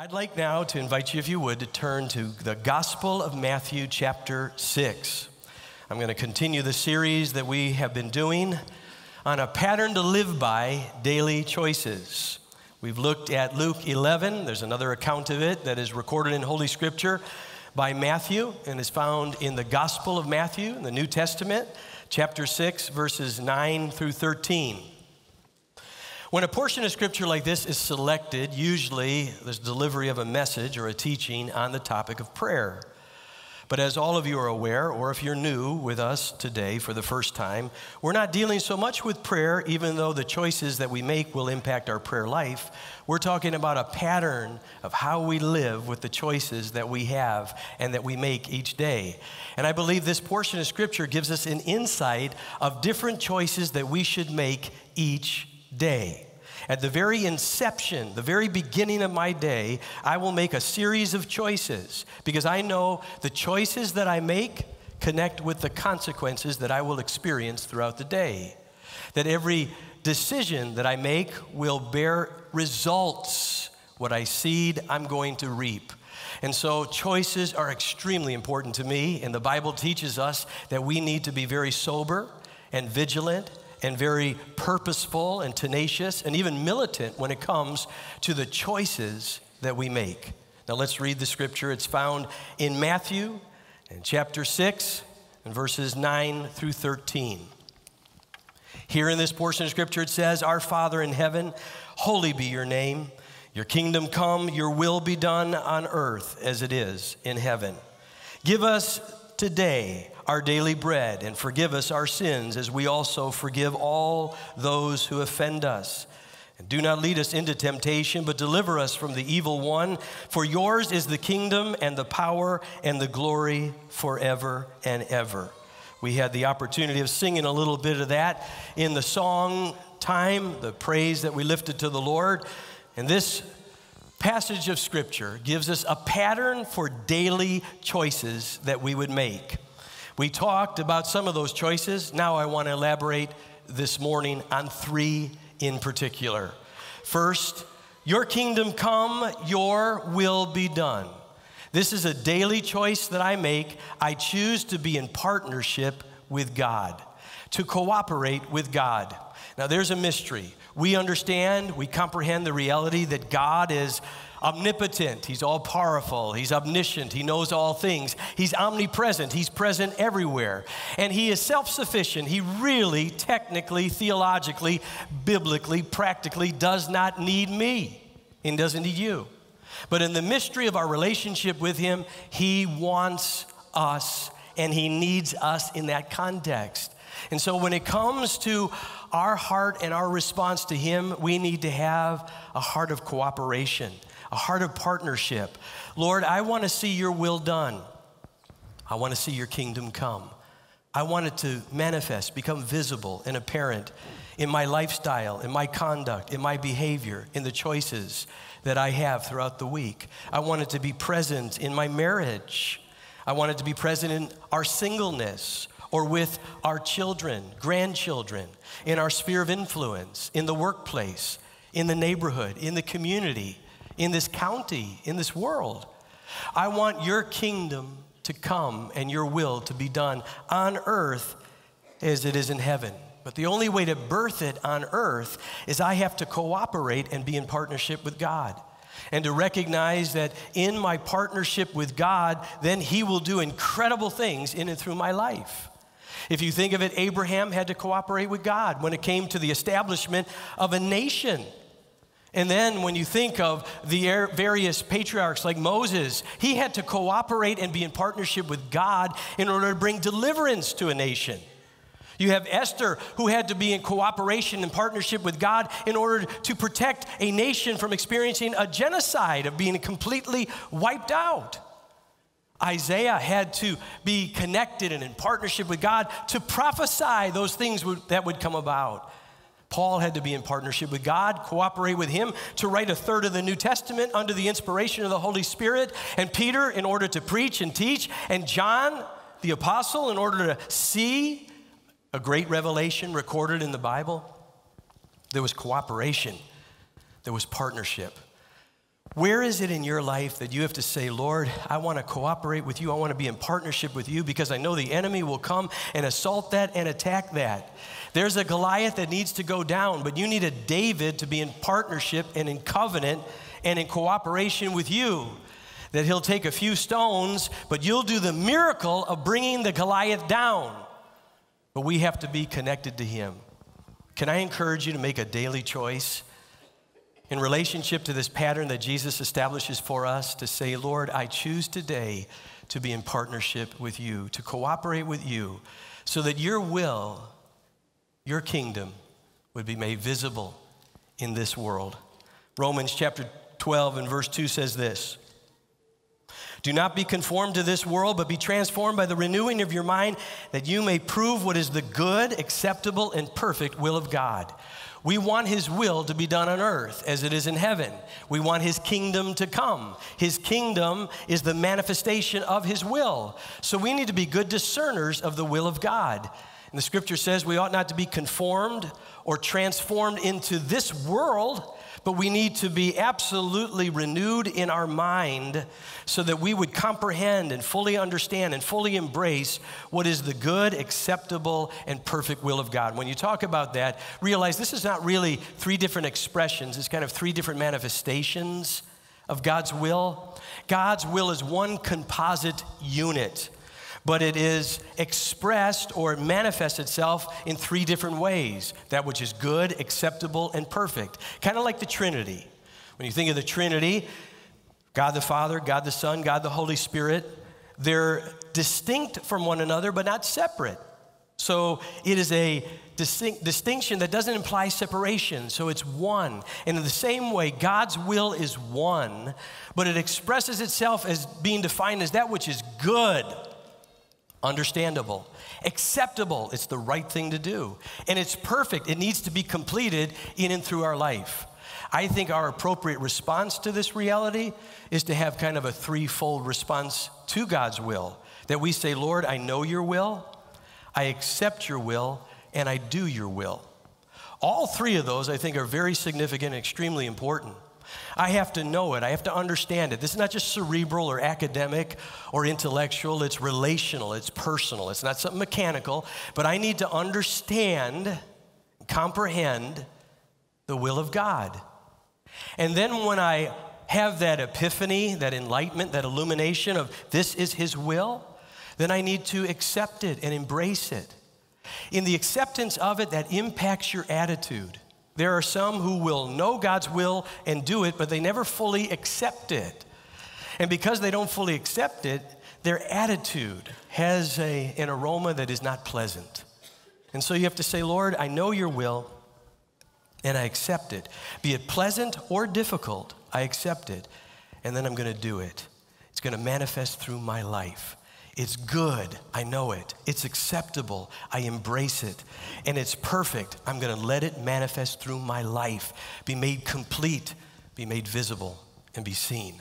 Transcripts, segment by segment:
I'd like now to invite you, if you would, to turn to the Gospel of Matthew, chapter 6. I'm going to continue the series that we have been doing on a pattern to live by daily choices. We've looked at Luke 11. There's another account of it that is recorded in Holy Scripture by Matthew and is found in the Gospel of Matthew in the New Testament, chapter 6, verses 9 through 13. When a portion of scripture like this is selected, usually there's delivery of a message or a teaching on the topic of prayer. But as all of you are aware, or if you're new with us today for the first time, we're not dealing so much with prayer, even though the choices that we make will impact our prayer life. We're talking about a pattern of how we live with the choices that we have and that we make each day. And I believe this portion of scripture gives us an insight of different choices that we should make each day. At the very inception, the very beginning of my day, I will make a series of choices because I know the choices that I make connect with the consequences that I will experience throughout the day. That every decision that I make will bear results. What I seed, I'm going to reap. And so choices are extremely important to me, and the Bible teaches us that we need to be very sober and vigilant and very purposeful and tenacious and even militant when it comes to the choices that we make. Now let's read the scripture. It's found in Matthew in chapter 6 and verses 9 through 13. Here in this portion of scripture it says, Our Father in heaven, holy be your name. Your kingdom come, your will be done on earth as it is in heaven. Give us today our daily bread and forgive us our sins as we also forgive all those who offend us. And do not lead us into temptation, but deliver us from the evil one. For yours is the kingdom and the power and the glory forever and ever. We had the opportunity of singing a little bit of that in the song time, the praise that we lifted to the Lord. And this passage of Scripture gives us a pattern for daily choices that we would make. We talked about some of those choices. Now I want to elaborate this morning on three in particular. First, your kingdom come, your will be done. This is a daily choice that I make. I choose to be in partnership with God, to cooperate with God. Now, there's a mystery. We understand, we comprehend the reality that God is omnipotent, he's all powerful, he's omniscient, he knows all things, he's omnipresent, he's present everywhere, and he is self sufficient. He really, technically, theologically, biblically, practically does not need me. And doesn't need you. But in the mystery of our relationship with him, he wants us and he needs us in that context. And so when it comes to our heart and our response to him, we need to have a heart of cooperation a heart of partnership. Lord, I want to see your will done. I want to see your kingdom come. I want it to manifest, become visible and apparent in my lifestyle, in my conduct, in my behavior, in the choices that I have throughout the week. I want it to be present in my marriage. I want it to be present in our singleness or with our children, grandchildren, in our sphere of influence, in the workplace, in the neighborhood, in the community in this county, in this world. I want your kingdom to come and your will to be done on earth as it is in heaven. But the only way to birth it on earth is I have to cooperate and be in partnership with God. And to recognize that in my partnership with God, then He will do incredible things in and through my life. If you think of it, Abraham had to cooperate with God when it came to the establishment of a nation. And then when you think of the various patriarchs like Moses, he had to cooperate and be in partnership with God in order to bring deliverance to a nation. You have Esther, who had to be in cooperation and partnership with God in order to protect a nation from experiencing a genocide, of being completely wiped out. Isaiah had to be connected and in partnership with God to prophesy those things that would come about. Paul had to be in partnership with God, cooperate with him to write a third of the New Testament under the inspiration of the Holy Spirit, and Peter in order to preach and teach, and John the apostle in order to see a great revelation recorded in the Bible. There was cooperation, there was partnership. Where is it in your life that you have to say, Lord, I want to cooperate with you. I want to be in partnership with you because I know the enemy will come and assault that and attack that. There's a Goliath that needs to go down, but you need a David to be in partnership and in covenant and in cooperation with you. That he'll take a few stones, but you'll do the miracle of bringing the Goliath down. But we have to be connected to him. Can I encourage you to make a daily choice? In relationship to this pattern that Jesus establishes for us to say, Lord, I choose today to be in partnership with you, to cooperate with you, so that your will, your kingdom, would be made visible in this world. Romans chapter 12 and verse 2 says this Do not be conformed to this world, but be transformed by the renewing of your mind, that you may prove what is the good, acceptable, and perfect will of God. We want His will to be done on earth as it is in heaven. We want His kingdom to come. His kingdom is the manifestation of His will. So we need to be good discerners of the will of God. And the scripture says we ought not to be conformed or transformed into this world but we need to be absolutely renewed in our mind so that we would comprehend and fully understand and fully embrace what is the good, acceptable, and perfect will of God. When you talk about that, realize this is not really three different expressions, it's kind of three different manifestations of God's will. God's will is one composite unit but it is expressed or manifests itself in three different ways that which is good, acceptable, and perfect. Kind of like the Trinity. When you think of the Trinity, God the Father, God the Son, God the Holy Spirit, they're distinct from one another, but not separate. So it is a distinct, distinction that doesn't imply separation. So it's one. And in the same way, God's will is one, but it expresses itself as being defined as that which is good understandable, acceptable. It's the right thing to do. And it's perfect. It needs to be completed in and through our life. I think our appropriate response to this reality is to have kind of a threefold response to God's will. That we say, Lord, I know your will, I accept your will, and I do your will. All three of those, I think, are very significant and extremely important. I have to know it. I have to understand it. This is not just cerebral or academic or intellectual, it's relational, it's personal. It's not something mechanical, but I need to understand, comprehend the will of God. And then when I have that epiphany, that enlightenment, that illumination of this is His will, then I need to accept it and embrace it. In the acceptance of it, that impacts your attitude. There are some who will know God's will and do it, but they never fully accept it. And because they don't fully accept it, their attitude has a, an aroma that is not pleasant. And so you have to say, Lord, I know your will and I accept it. Be it pleasant or difficult, I accept it. And then I'm going to do it. It's going to manifest through my life. It's good. I know it. It's acceptable. I embrace it. And it's perfect. I'm going to let it manifest through my life, be made complete, be made visible, and be seen.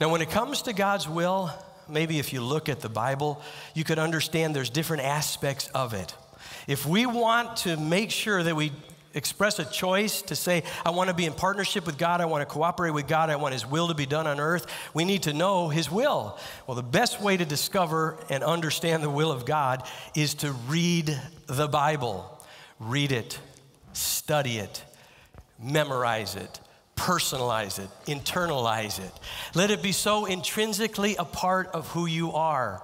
Now, when it comes to God's will, maybe if you look at the Bible, you could understand there's different aspects of it. If we want to make sure that we express a choice to say, I want to be in partnership with God, I want to cooperate with God, I want His will to be done on earth, we need to know His will. Well, the best way to discover and understand the will of God is to read the Bible. Read it, study it, memorize it, personalize it, internalize it. Let it be so intrinsically a part of who you are.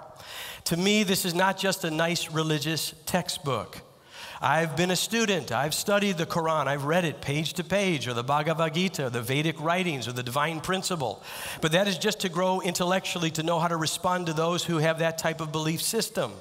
To me, this is not just a nice religious textbook. I've been a student. I've studied the Quran. I've read it page to page, or the Bhagavad Gita, the Vedic writings, or the divine principle. But that is just to grow intellectually to know how to respond to those who have that type of belief system.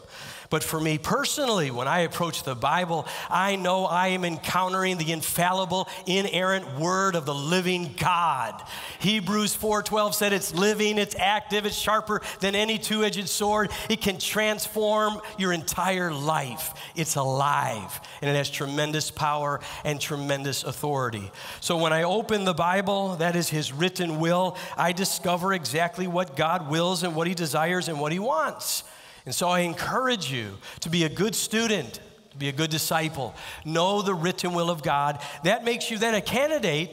But for me personally, when I approach the Bible, I know I am encountering the infallible, inerrant word of the living God. Hebrews 4:12 said it's living, it's active, it's sharper than any two-edged sword. It can transform your entire life. It's alive, and it has tremendous power and tremendous authority. So when I open the Bible, that is his written will, I discover exactly what God wills and what he desires and what he wants. And so I encourage you to be a good student, to be a good disciple, know the written will of God. That makes you then a candidate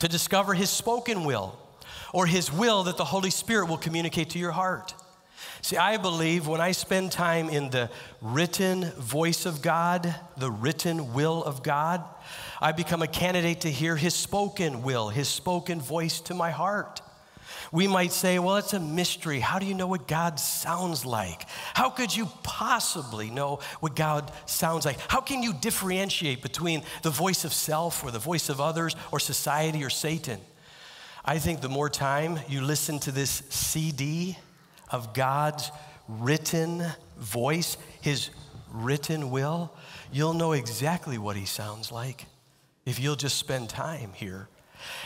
to discover His spoken will or His will that the Holy Spirit will communicate to your heart. See, I believe when I spend time in the written voice of God, the written will of God, I become a candidate to hear His spoken will, His spoken voice to my heart. We might say, well, it's a mystery. How do you know what God sounds like? How could you possibly know what God sounds like? How can you differentiate between the voice of self or the voice of others or society or Satan? I think the more time you listen to this CD of God's written voice, His written will, you'll know exactly what He sounds like if you'll just spend time here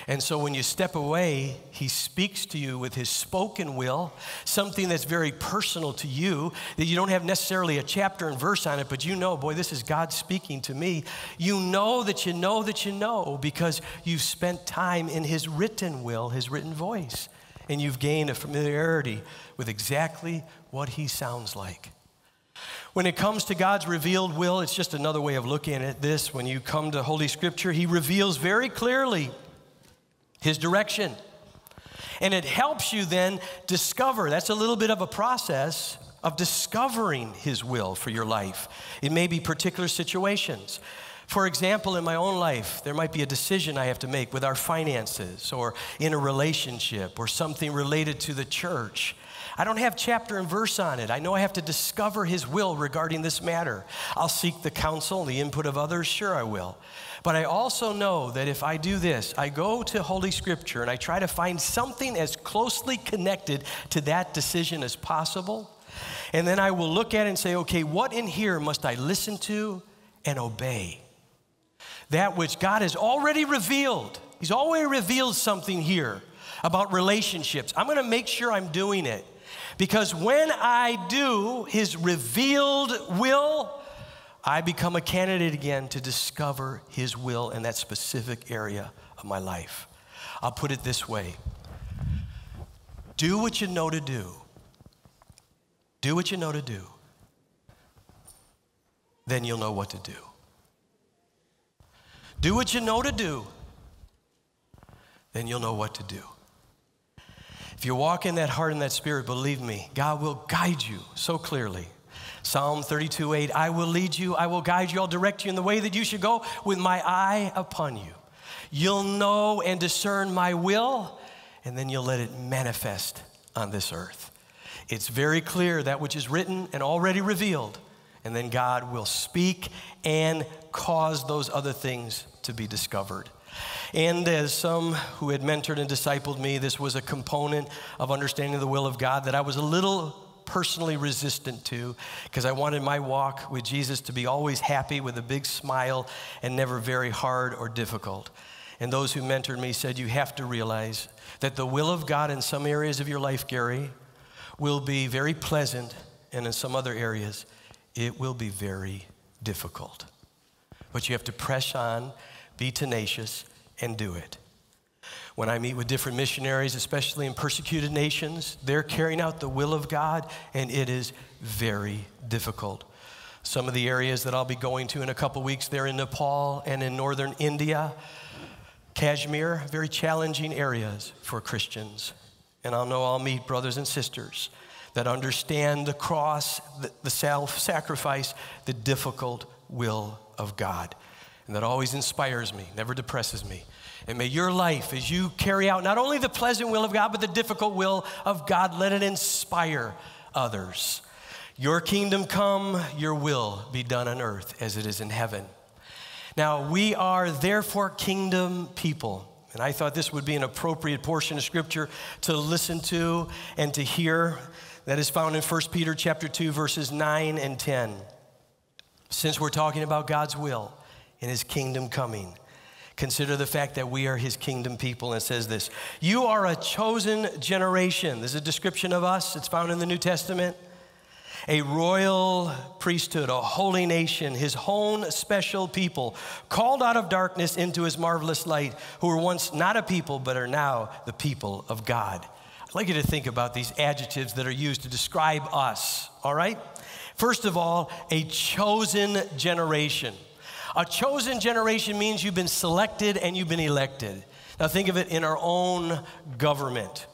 and so when you step away, he speaks to you with his spoken will, something that's very personal to you, that you don't have necessarily a chapter and verse on it, but you know, boy, this is God speaking to me. You know that you know that you know because you've spent time in his written will, his written voice, and you've gained a familiarity with exactly what he sounds like. When it comes to God's revealed will, it's just another way of looking at this. When you come to Holy Scripture, He reveals very clearly his direction. And it helps you then discover. That's a little bit of a process of discovering His will for your life. It may be particular situations. For example, in my own life, there might be a decision I have to make with our finances or in a relationship or something related to the church. I don't have chapter and verse on it. I know I have to discover His will regarding this matter. I'll seek the counsel and the input of others. Sure, I will. But I also know that if I do this, I go to Holy Scripture and I try to find something as closely connected to that decision as possible. And then I will look at it and say, okay, what in here must I listen to and obey? That which God has already revealed. He's already revealed something here about relationships. I'm going to make sure I'm doing it. Because when I do His revealed will, I become a candidate again to discover His will in that specific area of my life. I'll put it this way do what you know to do. Do what you know to do. Then you'll know what to do. Do what you know to do. Then you'll know what to do. If you walk in that heart and that spirit, believe me, God will guide you so clearly. Psalm 32 8, I will lead you, I will guide you, I'll direct you in the way that you should go with my eye upon you. You'll know and discern my will, and then you'll let it manifest on this earth. It's very clear that which is written and already revealed, and then God will speak and cause those other things to be discovered. And as some who had mentored and discipled me, this was a component of understanding the will of God that I was a little personally resistant to because I wanted my walk with Jesus to be always happy with a big smile and never very hard or difficult. And those who mentored me said, You have to realize that the will of God in some areas of your life, Gary, will be very pleasant, and in some other areas, it will be very difficult. But you have to press on, be tenacious, and do it. When I meet with different missionaries, especially in persecuted nations, they're carrying out the will of God, and it is very difficult. Some of the areas that I'll be going to in a couple weeks, they're in Nepal and in northern India, Kashmir, very challenging areas for Christians. And I'll know I'll meet brothers and sisters that understand the cross, the, self sacrifice, the difficult will of God. And that always inspires me, never depresses me. And may your life, as you carry out not only the pleasant will of God, but the difficult will of God, let it inspire others. Your kingdom come, your will be done on earth as it is in heaven. Now, we are therefore kingdom people. And I thought this would be an appropriate portion of scripture to listen to and to hear. That is found in 1 Peter chapter 2 verses 9 and 10. Since we're talking about God's will and his kingdom coming, Consider the fact that we are his kingdom people. And it says this You are a chosen generation. This is a description of us, it's found in the New Testament. A royal priesthood, a holy nation, his own special people, called out of darkness into his marvelous light, who were once not a people, but are now the people of God. I'd like you to think about these adjectives that are used to describe us, all right? First of all, a chosen generation. A chosen generation means you've been selected and you've been elected. Now, think of it in our own government.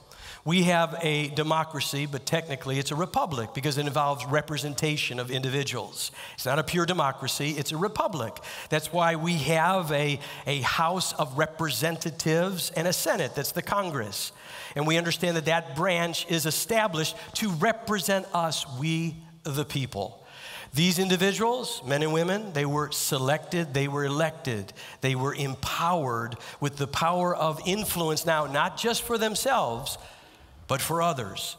We have a democracy, but technically it's a republic because it involves representation of individuals. It's not a pure democracy, it's a republic. That's why we have a, a House of Representatives and a Senate, that's the Congress. And we understand that that branch is established to represent us, we the people. These individuals, men and women, they were selected, they were elected, they were empowered with the power of influence now, not just for themselves but for others.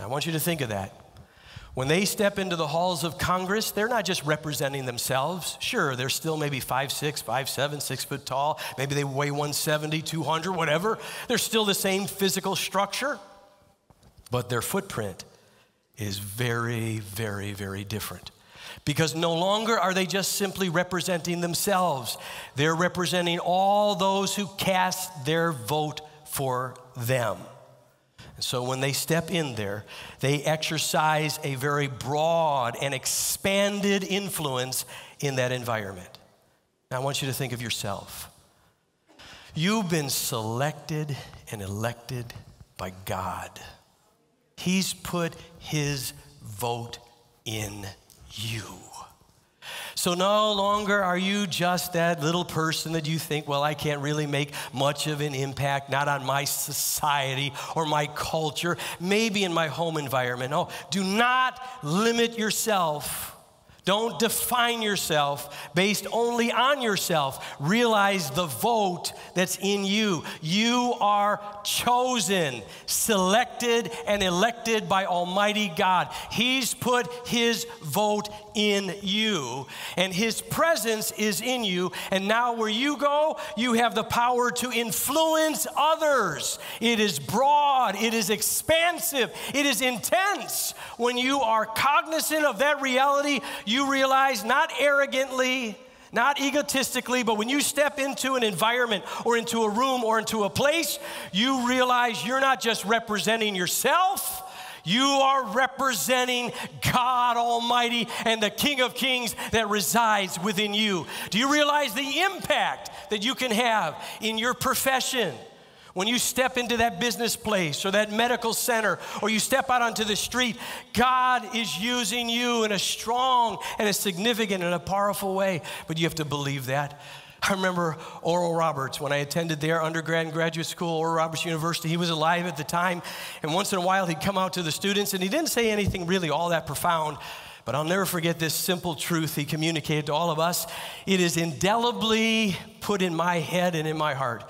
I want you to think of that. When they step into the halls of Congress, they're not just representing themselves. Sure, they're still maybe five, six, five, seven, six foot tall. Maybe they weigh 170, 200, whatever. They're still the same physical structure, but their footprint is very, very, very different. Because no longer are they just simply representing themselves, they're representing all those who cast their vote for them. And so when they step in there, they exercise a very broad and expanded influence in that environment. Now, I want you to think of yourself. You've been selected and elected by God, He's put His vote in you. So no longer are you just that little person that you think, well, I can't really make much of an impact, not on my society or my culture, maybe in my home environment. No, do not limit yourself don't define yourself based only on yourself. Realize the vote that's in you. You are chosen, selected, and elected by Almighty God. He's put His vote in you, and His presence is in you. And now, where you go, you have the power to influence others. It is broad, it is expansive, it is intense. When you are cognizant of that reality, you realize, not arrogantly, not egotistically, but when you step into an environment or into a room or into a place, you realize you're not just representing yourself. You are representing God Almighty and the King of Kings that resides within you. Do you realize the impact that you can have in your profession? When you step into that business place or that medical center or you step out onto the street, God is using you in a strong and a significant and a powerful way. But you have to believe that. I remember Oral Roberts when I attended their undergrad and graduate school, Oral Roberts University. He was alive at the time, and once in a while he'd come out to the students and he didn't say anything really all that profound. But I'll never forget this simple truth he communicated to all of us. It is indelibly put in my head and in my heart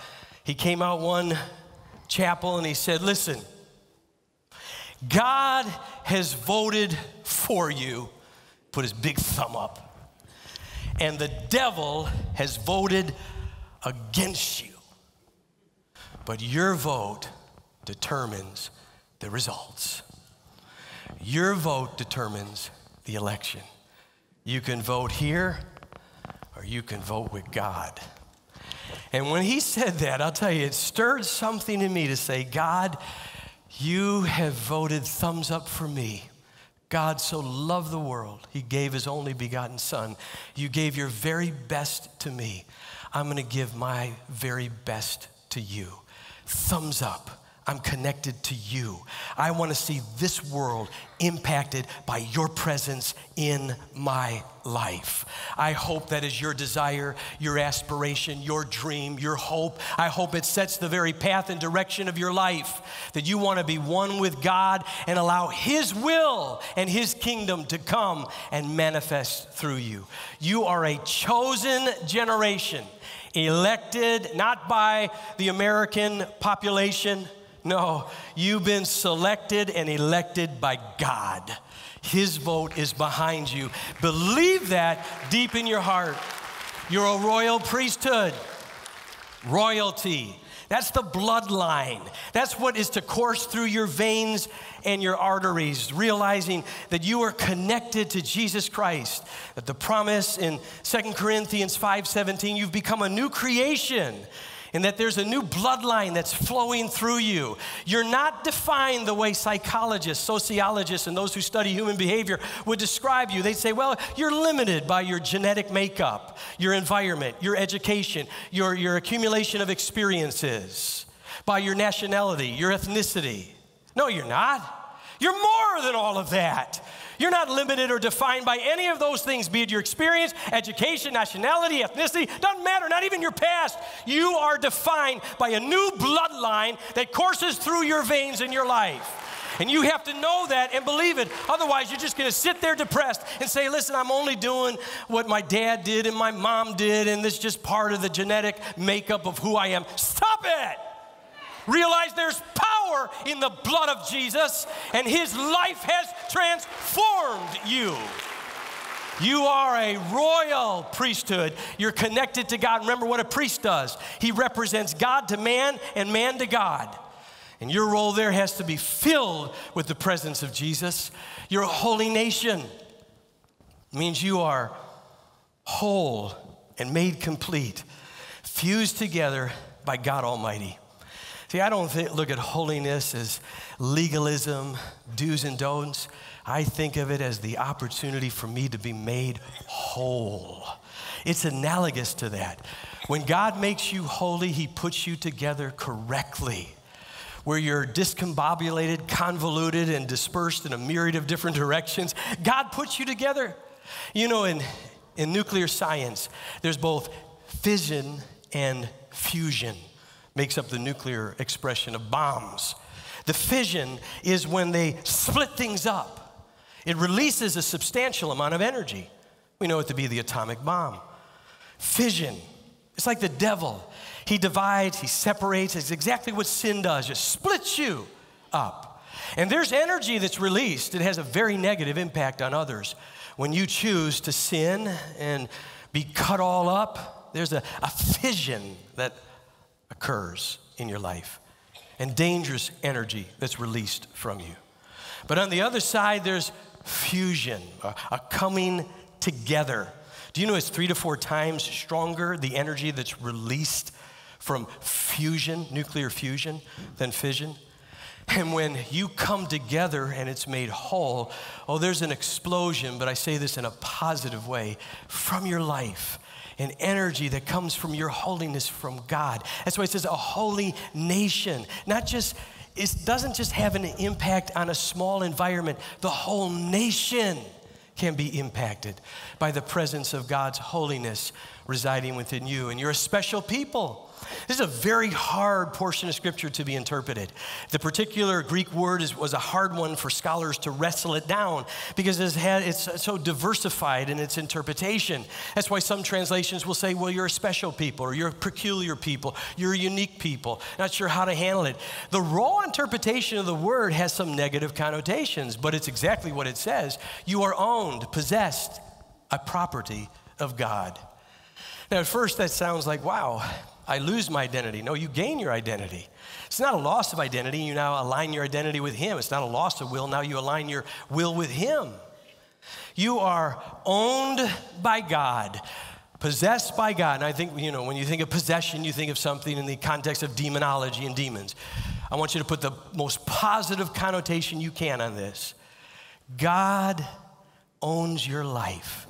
he came out one chapel and he said, Listen, God has voted for you, put his big thumb up, and the devil has voted against you. But your vote determines the results. Your vote determines the election. You can vote here or you can vote with God. And when he said that, I'll tell you, it stirred something in me to say, God, you have voted thumbs up for me. God so loved the world, he gave his only begotten Son. You gave your very best to me. I'm going to give my very best to you. Thumbs up. I'm connected to you. I want to see this world impacted by your presence in my life. I hope that is your desire, your aspiration, your dream, your hope. I hope it sets the very path and direction of your life, that you want to be one with God and allow His will and His kingdom to come and manifest through you. You are a chosen generation, elected not by the American population no, you've been selected and elected by God. His vote is behind you. Believe that deep in your heart. You're a royal priesthood, royalty. That's the bloodline. That's what is to course through your veins and your arteries, realizing that you are connected to Jesus Christ. That the promise in 2 Corinthians 5:17, you've become a new creation and that there's a new bloodline that's flowing through you. You're not defined the way psychologists, sociologists, and those who study human behavior would describe you. They'd say, well, you're limited by your genetic makeup, your environment, your education, your, your accumulation of experiences, by your nationality, your ethnicity. No, you're not. You're more than all of that. You're not limited or defined by any of those things, be it your experience, education, nationality, ethnicity, doesn't matter, not even your past. You are defined by a new bloodline that courses through your veins in your life. And you have to know that and believe it. Otherwise, you're just going to sit there depressed and say, listen, I'm only doing what my dad did and my mom did, and this is just part of the genetic makeup of who I am. Stop it. Realize there's power in the blood of Jesus, and his life has transformed you. You are a royal priesthood. You're connected to God. Remember what a priest does he represents God to man and man to God. And your role there has to be filled with the presence of Jesus. You're a holy nation. It means you are whole and made complete, fused together by God Almighty. See, I don't think, look at holiness as legalism, do's and don'ts. I think of it as the opportunity for me to be made whole. It's analogous to that. When God makes you holy, He puts you together correctly. Where you're discombobulated, convoluted, and dispersed in a myriad of different directions, God puts you together. You know, in, in nuclear science, there's both fission and fusion makes up the nuclear expression of bombs. The fission is when they split things up, it releases a substantial amount of energy. We know it to be the atomic bomb. Fission, it's like the devil. He divides, he separates. It's exactly what sin does, it splits you up. And there's energy that's released, it has a very negative impact on others. When you choose to sin and be cut all up, there's a, a fission that occurs in your life and dangerous energy that's released from you. But on the other side, there's fusion, a, coming together. Do you know it's three to four times stronger, the energy that's released from fusion, nuclear fusion, than fission? And when you come together and it's made whole, oh, there's an explosion, but I say this in a positive way, from your life and energy that comes from your holiness from God. That's why it says a holy nation. Not just, it doesn't just have an impact on a small environment, the whole nation can be impacted by the presence of God's holiness residing within you. And you're a special people. This is a very hard portion of scripture to be interpreted. The particular Greek word is, was a hard one for scholars to wrestle it down because it's, had, it's so diversified in its interpretation. That's why some translations will say, well, you're a special people, or you're a peculiar people, you're a unique people. Not sure how to handle it. The raw interpretation of the word has some negative connotations, but it's exactly what it says. You are owned, possessed, a property of God. Now, at first, that sounds like, wow, I lose my identity. No, you gain your identity. It's not a loss of identity. You now align your identity with Him. It's not a loss of will. Now you align your will with Him. You are owned by God, possessed by God. And I think, you know, when you think of possession, you think of something in the context of demonology and demons. I want you to put the most positive connotation you can on this. God owns your life.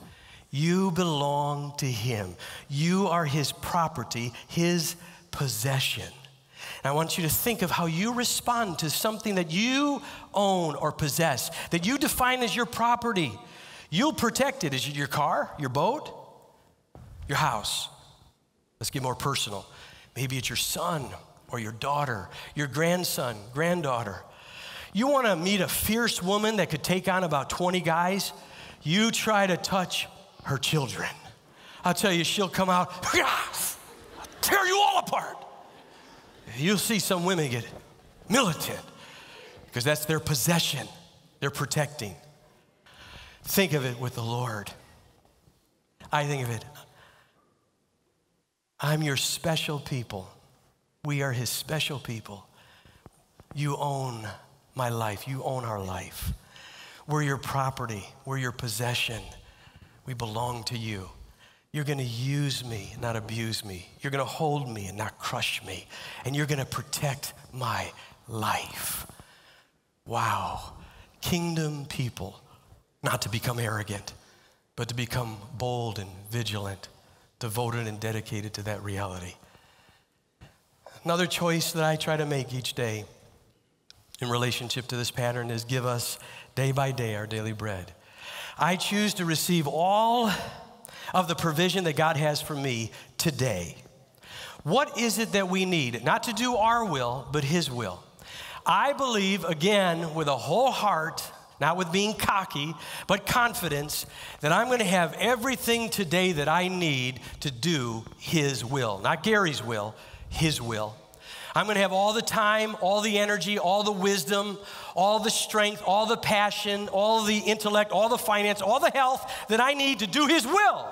You belong to Him. You are His property, His possession. And I want you to think of how you respond to something that you own or possess, that you define as your property. You'll protect it. Is it your car, your boat, your house? Let's get more personal. Maybe it's your son or your daughter, your grandson, granddaughter. You want to meet a fierce woman that could take on about 20 guys? You try to touch her children. I'll tell you, she'll come out, tear you all apart. You'll see some women get militant because that's their possession, they're protecting. Think of it with the Lord. I think of it. I'm your special people. We are his special people. You own my life. You own our life. We're your property. We're your possession. We belong to you. You're going to use me, not abuse me. You're going to hold me and not crush me. And you're going to protect my life. Wow. Kingdom people, not to become arrogant, but to become bold and vigilant, devoted and dedicated to that reality. Another choice that I try to make each day in relationship to this pattern is give us day by day our daily bread. I choose to receive all of the provision that God has for me today. What is it that we need? Not to do our will, but His will. I believe, again, with a whole heart, not with being cocky, but confidence that I'm going to have everything today that I need to do His will. Not Gary's will, His will. I'm going to have all the time, all the energy, all the wisdom, all the strength, all the passion, all the intellect, all the finance, all the health that I need to do His will.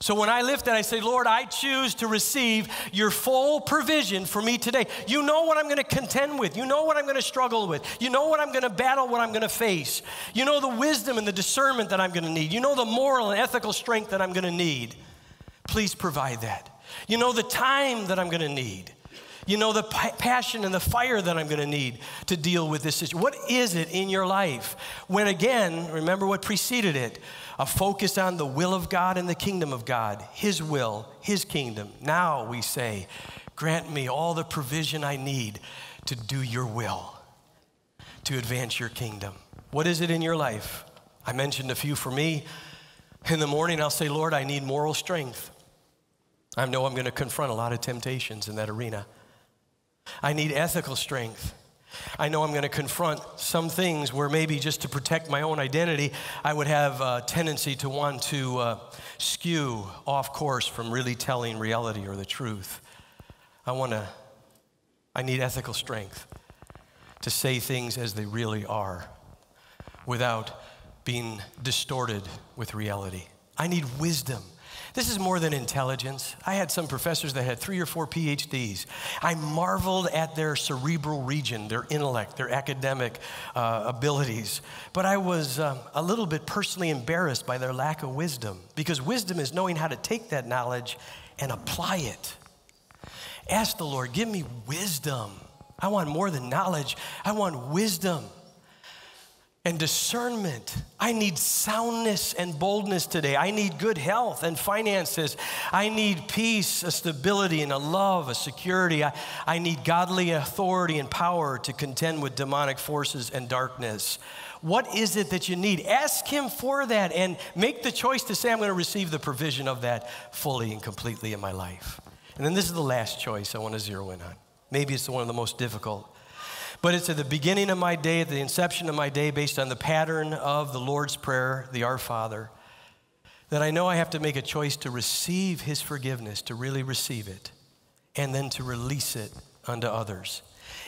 So when I lift it, I say, Lord, I choose to receive your full provision for me today. You know what I'm going to contend with. You know what I'm going to struggle with. You know what I'm going to battle, what I'm going to face. You know the wisdom and the discernment that I'm going to need. You know the moral and ethical strength that I'm going to need. Please provide that. You know the time that I'm going to need. You know the passion and the fire that I'm going to need to deal with this issue. What is it in your life? When again, remember what preceded it a focus on the will of God and the kingdom of God, His will, His kingdom. Now we say, grant me all the provision I need to do your will, to advance your kingdom. What is it in your life? I mentioned a few for me. In the morning, I'll say, Lord, I need moral strength. I know I'm going to confront a lot of temptations in that arena. I need ethical strength. I know I'm going to confront some things where maybe just to protect my own identity, I would have a tendency to want to uh, skew off course from really telling reality or the truth. I want to, I need ethical strength to say things as they really are without being distorted with reality. I need wisdom this is more than intelligence. I had some professors that had three or four PhDs. I marveled at their cerebral region, their intellect, their academic uh, abilities. But I was um, a little bit personally embarrassed by their lack of wisdom because wisdom is knowing how to take that knowledge and apply it. Ask the Lord, give me wisdom. I want more than knowledge, I want wisdom and discernment. I need soundness and boldness today. I need good health and finances. I need peace, a stability, and a love, a security. I, I need godly authority and power to contend with demonic forces and darkness. What is it that you need? Ask Him for that and make the choice to say, I'm going to receive the provision of that fully and completely in my life. And then this is the last choice I want to zero in on. Maybe it's one of the most difficult. But it's at the beginning of my day, at the inception of my day, based on the pattern of the Lord's Prayer, the Our Father, that I know I have to make a choice to receive His forgiveness, to really receive it, and then to release it unto others.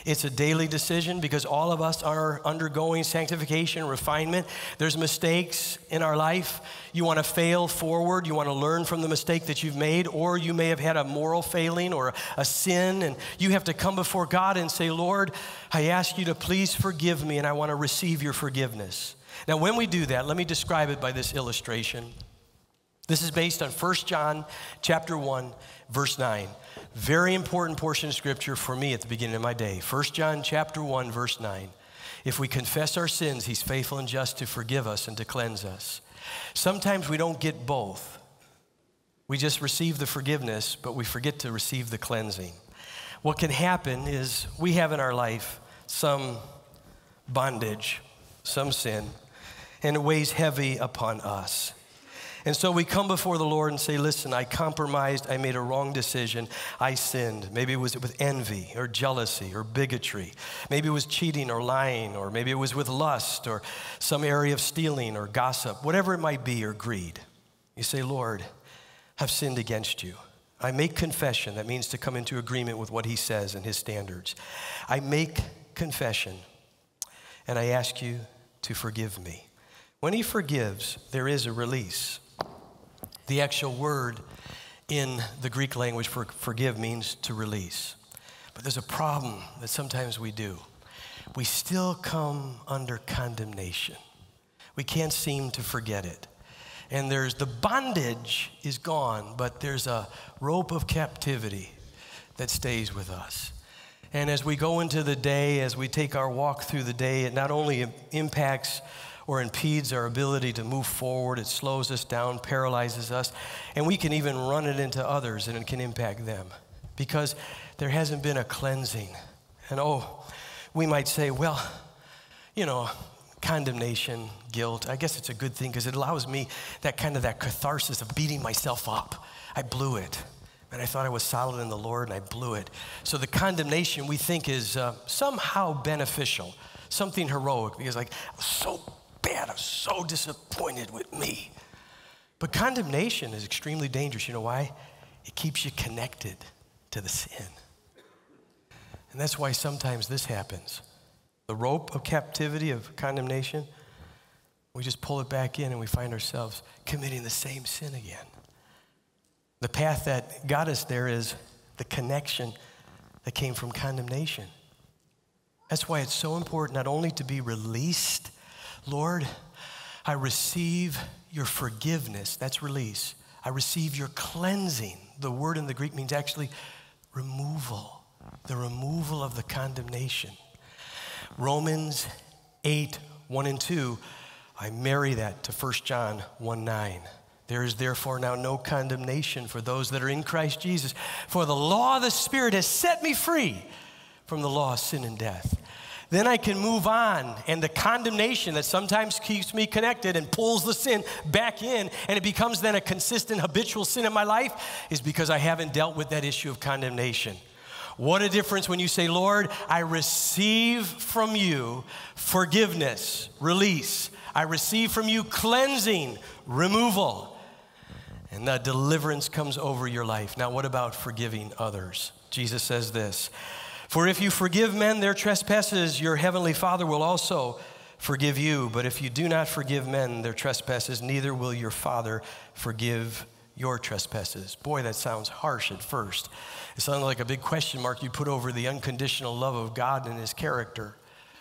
It's a daily decision because all of us are undergoing sanctification, refinement. There's mistakes in our life. You want to fail forward. You want to learn from the mistake that you've made, or you may have had a moral failing or a sin, and you have to come before God and say, Lord, I ask you to please forgive me, and I want to receive your forgiveness. Now, when we do that, let me describe it by this illustration. This is based on 1 John chapter 1, verse 9. Very important portion of scripture for me at the beginning of my day. 1 John chapter 1 verse 9. If we confess our sins, he's faithful and just to forgive us and to cleanse us. Sometimes we don't get both. We just receive the forgiveness, but we forget to receive the cleansing. What can happen is we have in our life some bondage, some sin, and it weighs heavy upon us. And so we come before the Lord and say, Listen, I compromised. I made a wrong decision. I sinned. Maybe it was with envy or jealousy or bigotry. Maybe it was cheating or lying, or maybe it was with lust or some area of stealing or gossip, whatever it might be, or greed. You say, Lord, I've sinned against you. I make confession. That means to come into agreement with what He says and His standards. I make confession, and I ask you to forgive me. When He forgives, there is a release. The actual word in the Greek language for forgive means to release. But there's a problem that sometimes we do. We still come under condemnation. We can't seem to forget it. And there's the bondage is gone, but there's a rope of captivity that stays with us. And as we go into the day, as we take our walk through the day, it not only impacts or impedes our ability to move forward, it slows us down, paralyzes us, and we can even run it into others and it can impact them because there hasn't been a cleansing. And oh, we might say, well, you know, condemnation, guilt. I guess it's a good thing because it allows me that kind of that catharsis of beating myself up. I blew it. And I thought I was solid in the Lord and I blew it. So the condemnation we think is uh, somehow beneficial, something heroic because, like, so bad, I'm so disappointed with me. But condemnation is extremely dangerous. You know why? It keeps you connected to the sin. And that's why sometimes this happens the rope of captivity, of condemnation, we just pull it back in and we find ourselves committing the same sin again. The path that got us there is the connection that came from condemnation. That's why it's so important not only to be released, Lord, I receive your forgiveness. That's release. I receive your cleansing. The word in the Greek means actually removal, the removal of the condemnation. Romans 8, 1 and 2, I marry that to 1 John 1 9. There is therefore now no condemnation for those that are in Christ Jesus. For the law of the Spirit has set me free from the law of sin and death. Then I can move on, and the condemnation that sometimes keeps me connected and pulls the sin back in, and it becomes then a consistent habitual sin in my life, is because I haven't dealt with that issue of condemnation. What a difference when you say, Lord, I receive from you forgiveness, release. I receive from you cleansing, removal. And that deliverance comes over your life. Now, what about forgiving others? Jesus says this For if you forgive men their trespasses, your heavenly Father will also forgive you. But if you do not forgive men their trespasses, neither will your Father forgive your trespasses. Boy, that sounds harsh at first. It sounds like a big question mark you put over the unconditional love of God and His character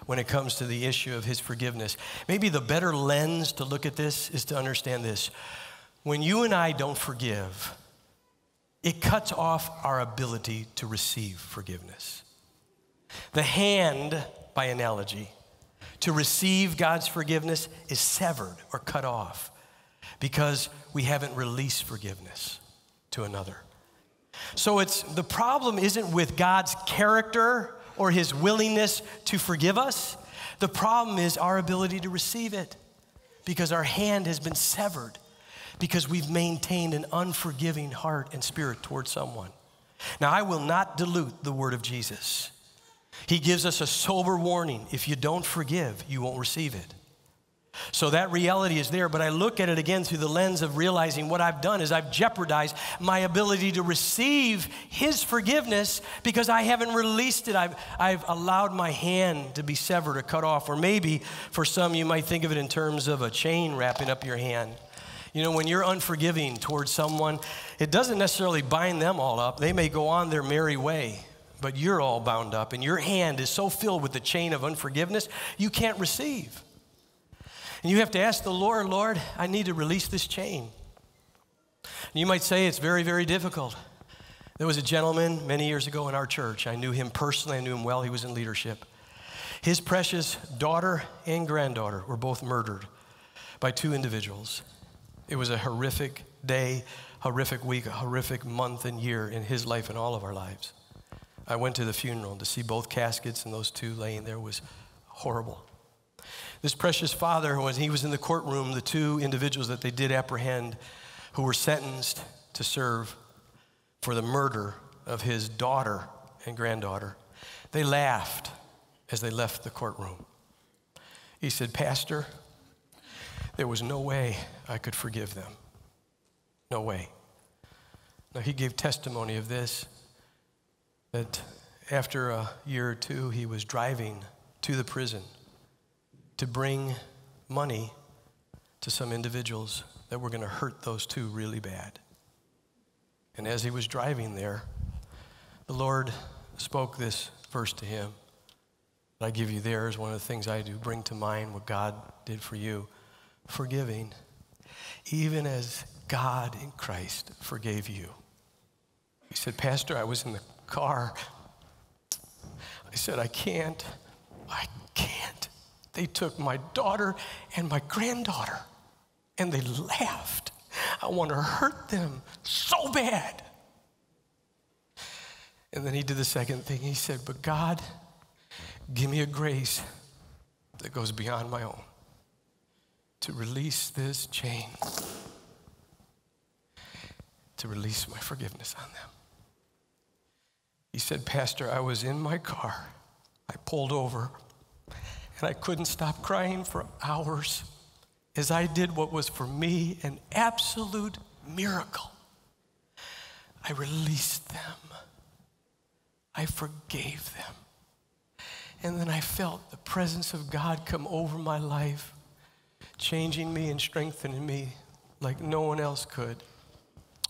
when it comes to the issue of His forgiveness. Maybe the better lens to look at this is to understand this. When you and I don't forgive, it cuts off our ability to receive forgiveness. The hand, by analogy, to receive God's forgiveness is severed or cut off because we haven't released forgiveness to another. So it's the problem isn't with God's character or his willingness to forgive us. The problem is our ability to receive it because our hand has been severed because we've maintained an unforgiving heart and spirit towards someone. Now, I will not dilute the word of Jesus. He gives us a sober warning if you don't forgive, you won't receive it. So that reality is there, but I look at it again through the lens of realizing what I've done is I've jeopardized my ability to receive His forgiveness because I haven't released it. I've, I've allowed my hand to be severed or cut off. Or maybe for some, you might think of it in terms of a chain wrapping up your hand. You know, when you're unforgiving towards someone, it doesn't necessarily bind them all up. They may go on their merry way, but you're all bound up, and your hand is so filled with the chain of unforgiveness, you can't receive. And you have to ask the Lord, Lord, I need to release this chain. And you might say it's very, very difficult. There was a gentleman many years ago in our church. I knew him personally, I knew him well. He was in leadership. His precious daughter and granddaughter were both murdered by two individuals. It was a horrific day, horrific week, a horrific month and year in his life and all of our lives. I went to the funeral to see both caskets and those two laying there was horrible. This precious father, when he was in the courtroom, the two individuals that they did apprehend who were sentenced to serve for the murder of his daughter and granddaughter, they laughed as they left the courtroom. He said, Pastor, there was no way I could forgive them. No way. Now, he gave testimony of this that after a year or two, he was driving to the prison to bring money to some individuals that were going to hurt those two really bad. And as he was driving there, the Lord spoke this verse to him. I give you there is one of the things I do. Bring to mind what God did for you. Forgiving even as God in Christ forgave you. He said, Pastor, I was in the car. I said, I can't. I can't. They took my daughter and my granddaughter and they laughed. I want to hurt them so bad. And then he did the second thing. He said, But God, give me a grace that goes beyond my own to release this chain, to release my forgiveness on them. He said, Pastor, I was in my car. I pulled over and I couldn't stop crying for hours as I did what was for me an absolute miracle. I released them. I forgave them. And then I felt the presence of God come over my life, changing me and strengthening me like no one else could.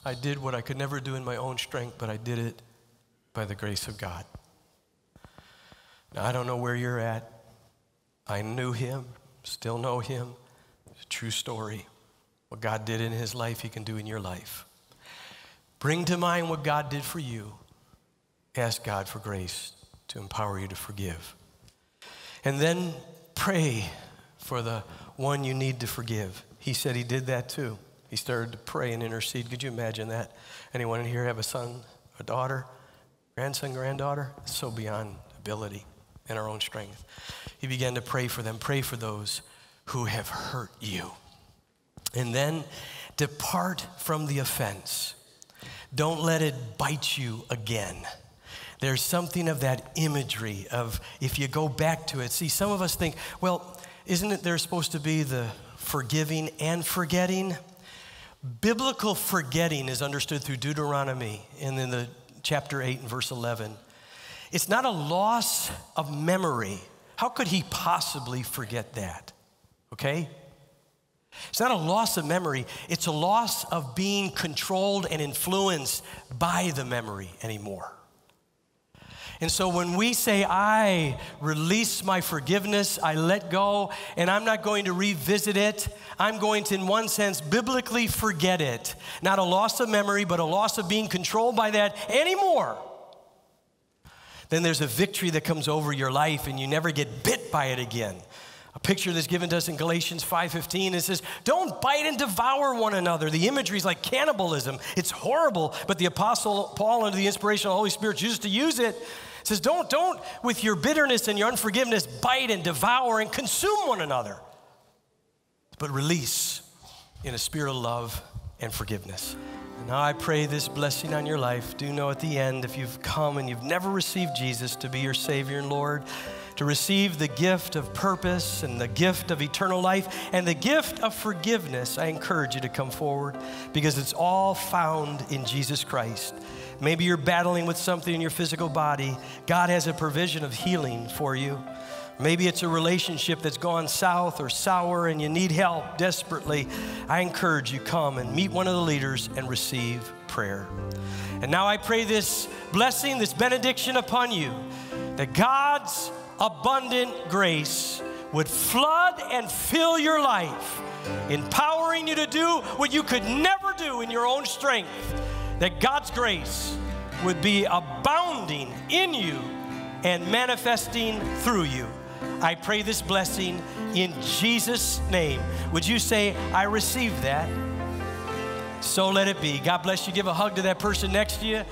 I did what I could never do in my own strength, but I did it by the grace of God. Now, I don't know where you're at. I knew him, still know him. It's a true story. What God did in his life, he can do in your life. Bring to mind what God did for you. Ask God for grace to empower you to forgive. And then pray for the one you need to forgive. He said he did that too. He started to pray and intercede. Could you imagine that? Anyone in here have a son, a daughter, grandson, granddaughter? So beyond ability and our own strength. He began to pray for them, pray for those who have hurt you. And then depart from the offense. Don't let it bite you again. There's something of that imagery of if you go back to it. See, some of us think, well, isn't it there supposed to be the forgiving and forgetting? Biblical forgetting is understood through Deuteronomy and then the chapter 8 and verse 11. It's not a loss of memory. How could he possibly forget that? Okay? It's not a loss of memory, it's a loss of being controlled and influenced by the memory anymore. And so when we say, I release my forgiveness, I let go, and I'm not going to revisit it, I'm going to, in one sense, biblically forget it. Not a loss of memory, but a loss of being controlled by that anymore. Then there's a victory that comes over your life, and you never get bit by it again. A picture that's given to us in Galatians 5:15 it says, "Don't bite and devour one another." The imagery is like cannibalism. It's horrible, but the apostle Paul under the inspiration of the Holy Spirit chooses to use it says, don't, don't, with your bitterness and your unforgiveness, bite and devour and consume one another, but release in a spirit of love and forgiveness. And now I pray this blessing on your life. Do know at the end, if you've come and you've never received Jesus to be your Savior and Lord, to receive the gift of purpose and the gift of eternal life and the gift of forgiveness, I encourage you to come forward because it's all found in Jesus Christ. Maybe you're battling with something in your physical body. God has a provision of healing for you. Maybe it's a relationship that's gone south or sour and you need help desperately. I encourage you come and meet one of the leaders and receive prayer. And now I pray this blessing, this benediction upon you that God's abundant grace would flood and fill your life, empowering you to do what you could never do in your own strength that God's grace would be abounding in you and manifesting through you. I pray this blessing in Jesus' name. Would you say, I receive that? So let it be. God bless you. Give a hug to that person next to you.